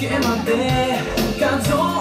けまで。